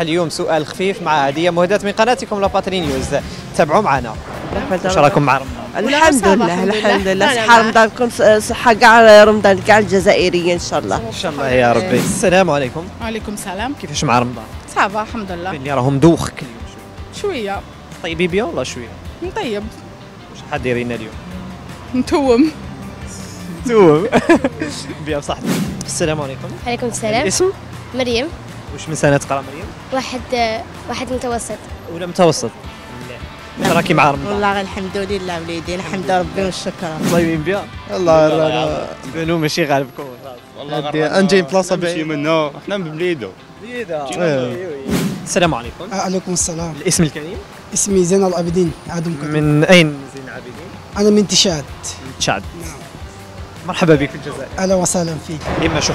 اليوم سؤال خفيف مع هدية مهداة من قناتكم لاباتري نيوز. تابعوا معنا. واش راكم مع رمضان. الحمد لله الحمد لله. لله. لا، لا، صحة لا. رمضان كل صحة كاع رمضان كاع الجزائريين إن شاء الله. إن شاء الله يا ربي. السلام عليكم. وعليكم السلام. كيفاش مع رمضان؟ صافا الحمد لله. اللي راهم دوخ كل يوم شوية. شوية طيبي بيا ولا شوية؟ نطيب. واش حديرينا اليوم؟ نتوم. توم بيا بصح. السلام عليكم. عليكم السلام. الاسم؟ مريم. واش من سنة تقرا مريم؟ واحد واحد متوسط. ولا متوسط. لا راكي مع رمضان. والله الحمد لله وليدي الحمد ربي والشكر. طيبين بيا الله لا تبانوا ماشي غالبكم. لا أنجي بلاصة نمشي بعيد. منه. إحنا من بليدو. السلام عليكم. عليكم السلام. الاسم الكريم؟ اسمي زين العابدين عادم كتب من أين زين العابدين؟ أنا من تشاد. تشاد. مرحبا بك في الجزائر. أهلا وسهلا فيك. اما شوف